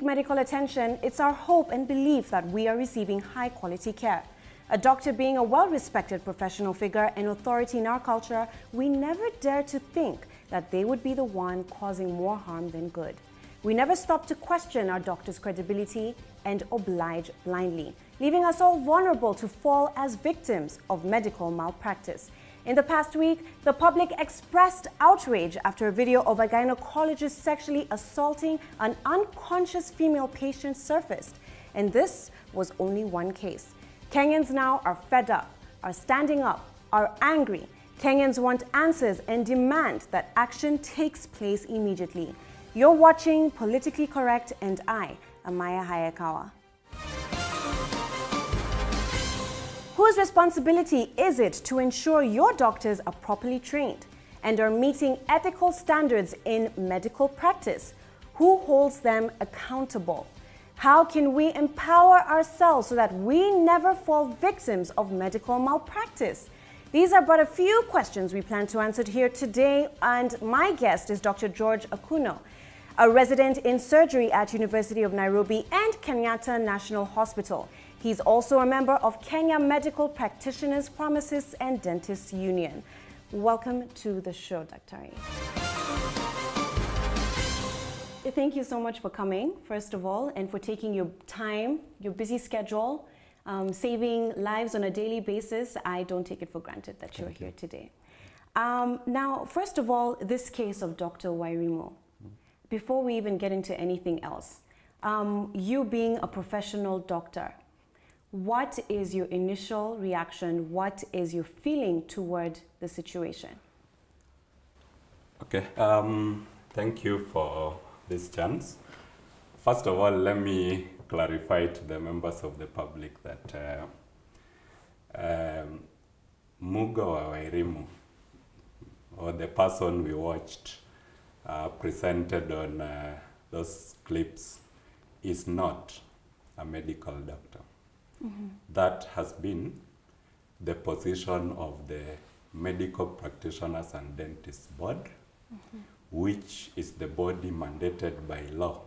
Seek medical attention, it's our hope and belief that we are receiving high quality care. A doctor being a well respected professional figure and authority in our culture, we never dare to think that they would be the one causing more harm than good. We never stop to question our doctor's credibility and oblige blindly, leaving us all vulnerable to fall as victims of medical malpractice. In the past week, the public expressed outrage after a video of a gynecologist sexually assaulting an unconscious female patient surfaced. And this was only one case. Kenyans now are fed up, are standing up, are angry. Kenyans want answers and demand that action takes place immediately. You're watching Politically Correct, and I am Maya Hayakawa. Whose responsibility is it to ensure your doctors are properly trained and are meeting ethical standards in medical practice? Who holds them accountable? How can we empower ourselves so that we never fall victims of medical malpractice? These are but a few questions we plan to answer here today, and my guest is Dr. George Akuno, a resident in surgery at University of Nairobi and Kenyatta National Hospital. He's also a member of Kenya Medical Practitioners, Pharmacists and Dentists Union. Welcome to the show, Dr. Thank you so much for coming, first of all, and for taking your time, your busy schedule, um, saving lives on a daily basis. I don't take it for granted that you're here today. Um, now, first of all, this case of Dr. Wairimu, before we even get into anything else, um, you being a professional doctor, what is your initial reaction? What is your feeling toward the situation? Okay, um, thank you for this chance. First of all, let me clarify to the members of the public that uh, um, Wairimu, or the person we watched uh, presented on uh, those clips, is not a medical doctor. That has been the position of the Medical Practitioners and Dentists Board, which is the body mandated by law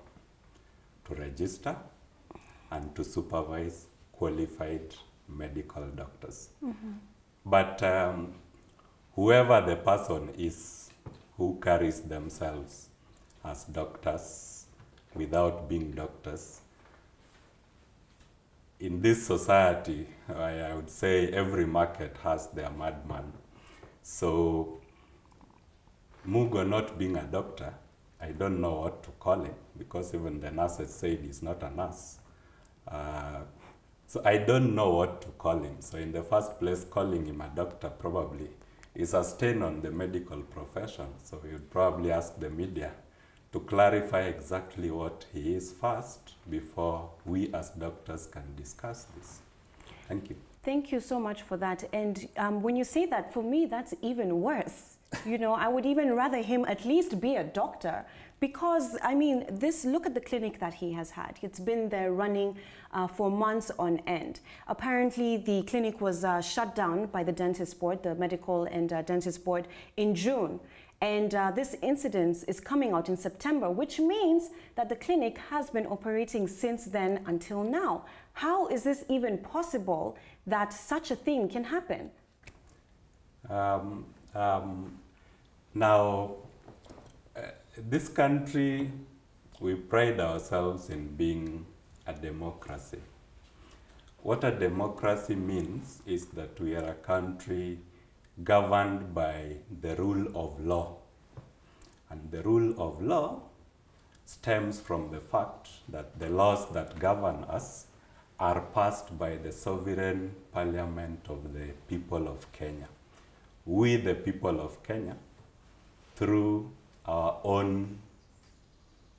to register and to supervise qualified medical doctors. But um, whoever the person is who carries themselves as doctors without being doctors, in this society, I, I would say every market has their madman. So, Mugo not being a doctor, I don't know what to call him because even the nurses said he's not a nurse. Uh, so I don't know what to call him. So in the first place, calling him a doctor probably is a stain on the medical profession. So would probably ask the media to clarify exactly what he is first before we as doctors can discuss this. Thank you. Thank you so much for that. And um, when you say that, for me, that's even worse. You know, I would even rather him at least be a doctor because, I mean, this look at the clinic that he has had. It's been there running uh, for months on end. Apparently, the clinic was uh, shut down by the dentist board, the medical and uh, dentist board, in June. And uh, this incident is coming out in September, which means that the clinic has been operating since then until now. How is this even possible that such a thing can happen? Um, um, now, this country, we pride ourselves in being a democracy. What a democracy means is that we are a country governed by the rule of law. And the rule of law stems from the fact that the laws that govern us are passed by the sovereign parliament of the people of Kenya. We, the people of Kenya, through our own,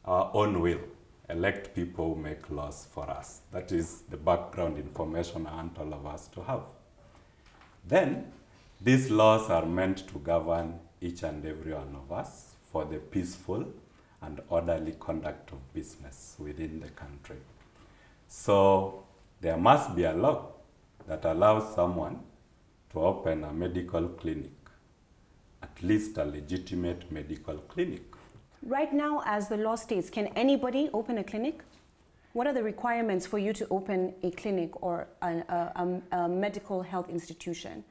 our own will, elect people who make laws for us. That is the background information I want all of us to have. Then, these laws are meant to govern each and every one of us for the peaceful and orderly conduct of business within the country. So there must be a law that allows someone to open a medical clinic, at least a legitimate medical clinic. Right now, as the law states, can anybody open a clinic? What are the requirements for you to open a clinic or an, a, a, a medical health institution?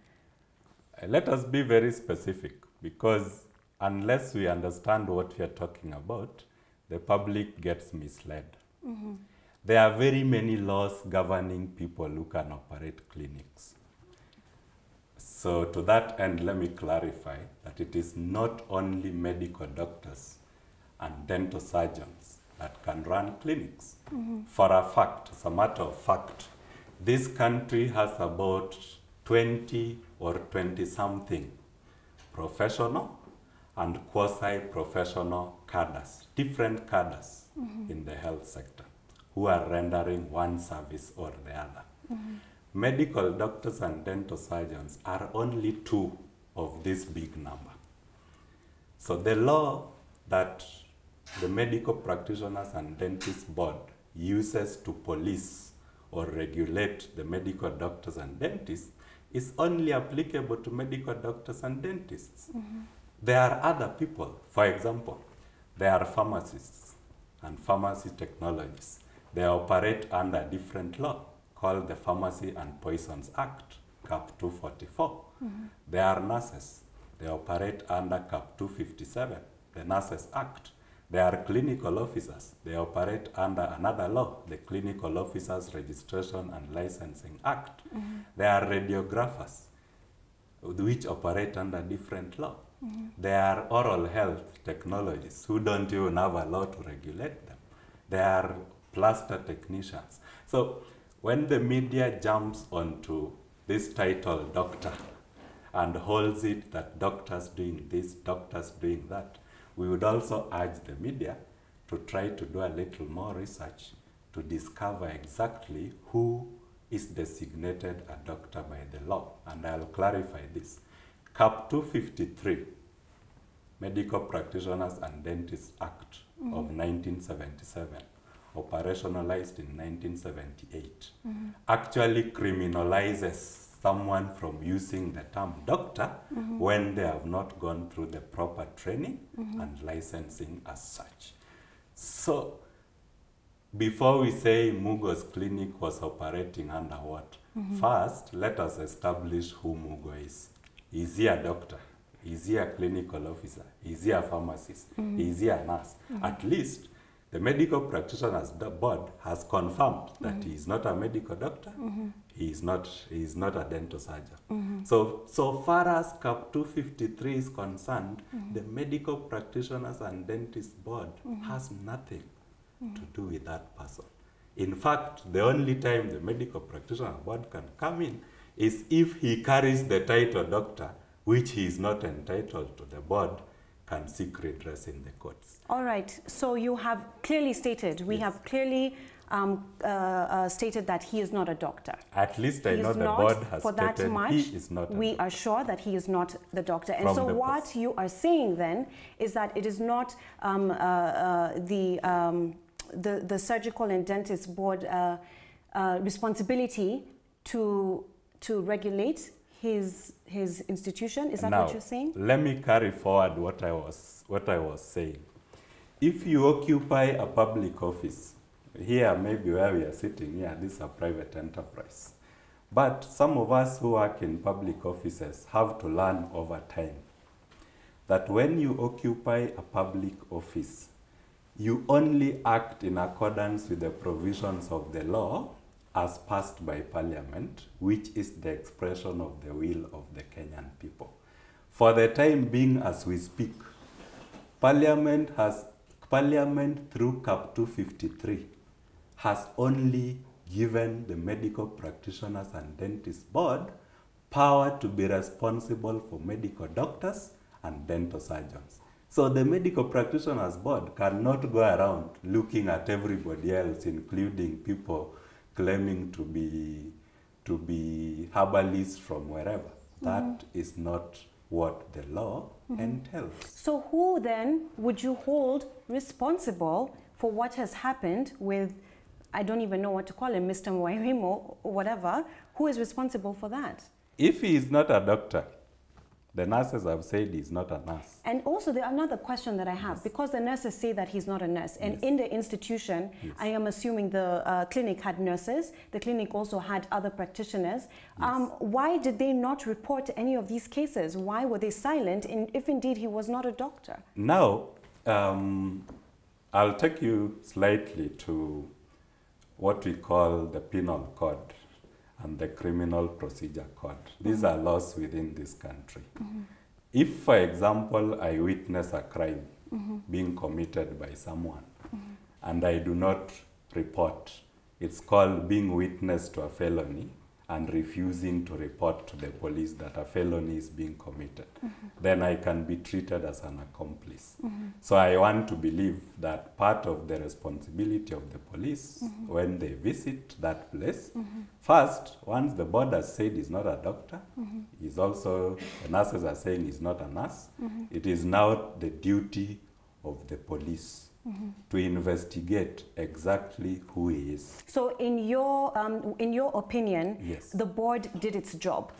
Uh, Let us be very specific because unless we understand what we are talking about, the public gets misled. There are very many laws governing people who can operate clinics. So, to that end, let me clarify that it is not only medical doctors and dental surgeons that can run clinics. Mm-hmm. For a fact, as a matter of fact, this country has about 20 or 20 something professional and quasi professional cadres, different cadres mm-hmm. in the health sector who are rendering one service or the other. Mm-hmm. Medical doctors and dental surgeons are only two of this big number. So the law that the Medical Practitioners and Dentists Board uses to police or regulate the medical doctors and dentists is only applicable to medical doctors and dentists. Mm-hmm. There are other people, for example, there are pharmacists and pharmacy technologists. They operate under different law called the Pharmacy and Poisons Act, CAP 244. Mm-hmm. They are nurses. They operate under CAP 257, the Nurses Act. They are clinical officers. They operate under another law, the Clinical Officers Registration and Licensing Act. Mm-hmm. They are radiographers, which operate under different law. Mm-hmm. They are oral health technologists who don't even have a law to regulate them. They are plaster technicians. So when the media jumps onto this title doctor and holds it that doctors doing this, doctors doing that, we would also urge the media to try to do a little more research to discover exactly who is designated a doctor by the law. And I'll clarify this. CAP 253, Medical Practitioners and Dentists Act of mm-hmm. 1977, operationalized in 1978, actually criminalizes someone from using the term doctor when they have not gone through the proper training and licensing as such. So, before we say Mugo's clinic was operating under what? First, let us establish who Mugo is. Is he a doctor? Is he a clinical officer? Is he a pharmacist? Is he a nurse? At least the medical practitioners board has confirmed that mm-hmm. he is not a medical doctor. Mm-hmm. He is not. He is not a dental surgeon. Mm-hmm. So, so far as CAP 253 is concerned, the medical practitioners and dentists board has nothing to do with that person. In fact, the only time the medical practitioner board can come in is if he carries the title doctor, which he is not entitled to. The board can seek redress in the courts. All right. So you have clearly stated, we Yes. have clearly um, uh, uh, stated that he is not a doctor. At least I He know the not, board has for that stated much, he is not. a we doctor. are sure that he is not the doctor. And From so what you are saying then is that it is not um, uh, uh, the, um, the, the surgical and dentist board uh, uh, responsibility to, to regulate his, his institution. Is that now, what you're saying? Let me carry forward what I was what I was saying. If you occupy a public office, here maybe where we are sitting here, this is a private enterprise. But some of us who work in public offices have to learn over time that when you occupy a public office, you only act in accordance with the provisions of the law as passed by Parliament, which is the expression of the will of the Kenyan people. For the time being, as we speak, Parliament has Parliament through Cap 253 has only given the medical practitioners and dentist board power to be responsible for medical doctors and dental surgeons. So the medical practitioners board cannot go around looking at everybody else, including people claiming to be to be herbalists from wherever. That mm-hmm. is not what the law mm-hmm. entails. So who then would you hold responsible for what has happened with, I don't even know what to call him, Mr. Mwairimo or whatever? Who is responsible for that? If he is not a doctor, The nurses have said he's not a nurse. And also, the, another question that I have, yes. because the nurses say that he's not a nurse, and yes. in the institution, yes. I am assuming the uh, clinic had nurses, the clinic also had other practitioners. Um, why did they not report any of these cases? Why were they silent in, if indeed he was not a doctor? Now, um, I'll take you slightly to what we call the penal code and the criminal procedure code. These are laws within this country. Mm -hmm. If, for example, I witness a crime mm -hmm. being committed by someone mm-hmm. and I do not report, it's called being witness to a felony and refusing to report to the police that a felony is being committed, mm -hmm. then I can be treated as an accomplice. Mm -hmm. So I want to believe that part of the responsibility of the police mm -hmm. when they visit that place, first, once the board has said he's not a doctor, he's also, the nurses are saying he's not a nurse, it is now the duty of the police Mm -hmm. to investigate exactly who he is. So in your, um, in your opinion, yes. the board did its job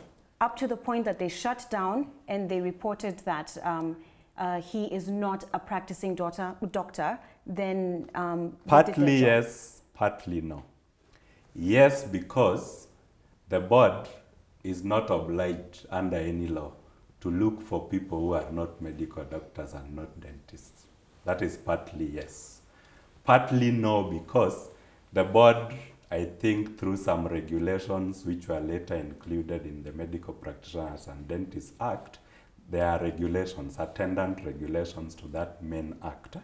up to the point that they shut down and they reported that um, uh, he is not a practicing doctor, doctor then um, partly yes, partly no. Yes, because the board is not obliged under any law to look for people who are not medical doctors and not dentists. That is partly yes. Partly no, because the board, I think through some regulations which were later included in the Medical Practitioners and Dentists Act, there are regulations, attendant regulations to that main act,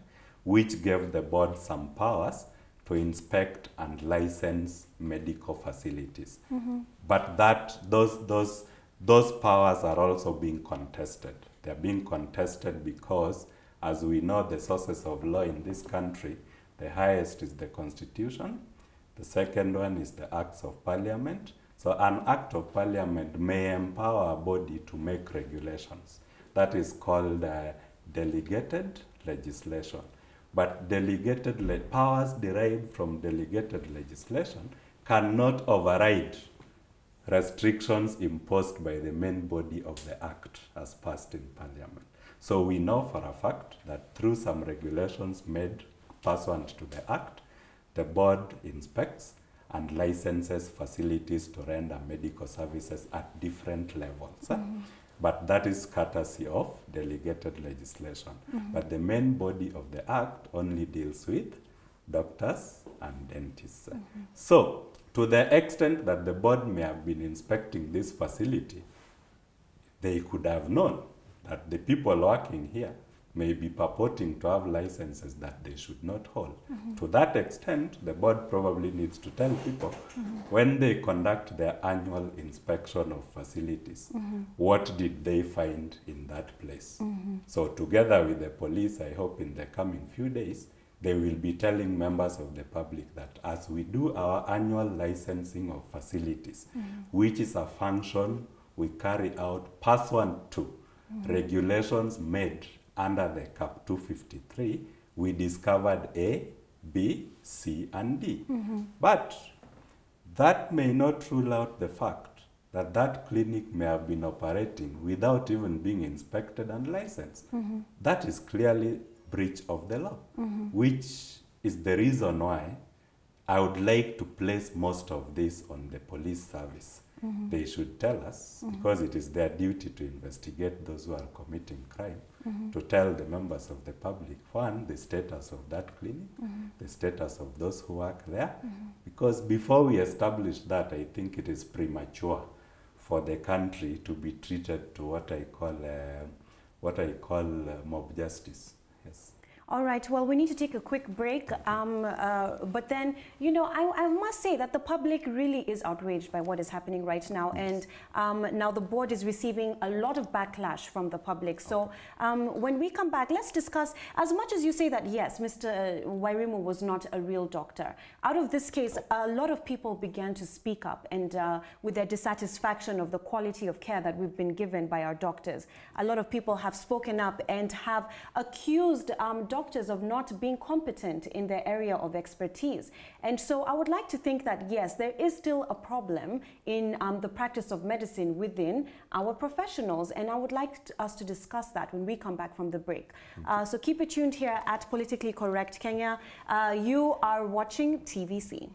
which gave the board some powers to inspect and license medical facilities. Mm -hmm. But that those those those powers are also being contested. They're being contested because as we know the sources of law in this country, the highest is the Constitution, the second one is the Acts of Parliament. So an Act of Parliament may empower a body to make regulations. That is called uh, delegated legislation. But delegated le powers derived from delegated legislation cannot override restrictions imposed by the main body of the Act as passed in Parliament. So we know for a fact that through some regulations made pursuant to the Act, the board inspects and licenses facilities to render medical services at different levels. Mm -hmm. But that is courtesy of delegated legislation. Mm -hmm. But the main body of the Act only deals with doctors and dentists. Mm -hmm. So, to the extent that the board may have been inspecting this facility, they could have known that the people working here may be purporting to have licenses that they should not hold. Mm -hmm. To that extent, the board probably needs to tell people mm -hmm. when they conduct their annual inspection of facilities, mm -hmm. what did they find in that place. Mm-hmm. So together with the police, I hope in the coming few days, they will be telling members of the public that as we do our annual licensing of facilities, mm-hmm. which is a function we carry out pursuant to. Regulations made under the CAP 253, we discovered A, B, C, and D. Mm -hmm. But that may not rule out the fact that that clinic may have been operating without even being inspected and licensed. Mm -hmm. That is clearly breach of the law, mm -hmm. which is the reason why I would like to place most of this on the police service. Mm -hmm. They should tell us, mm -hmm. because it is their duty to investigate those who are committing crime, mm -hmm. to tell the members of the public, one, the status of that clinic, the status of those who work there. Because before we establish that, I think it is premature for the country to be treated to what I call, uh, what I call uh, mob justice. Yes. All right, well, we need to take a quick break. Um, uh, but then, you know, I, I, must say that the public really is outraged by what is happening right now. And um, now the board is receiving a lot of backlash from the public. So um, when we come back, let's discuss, as much as you say that, yes, Mr. Wairimu was not a real doctor, out of this case, a lot of people began to speak up and uh, with their dissatisfaction of the quality of care that we've been given by our doctors. A lot of people have spoken up and have accused doctors um, doctors of not being competent in their area of expertise. And so I would like to think that yes, there is still a problem in um, the practice of medicine within our professionals. And I would like to, us to discuss that when we come back from the break. Uh, so keep it tuned here at Politically Correct Kenya. Uh, you are watching TVC.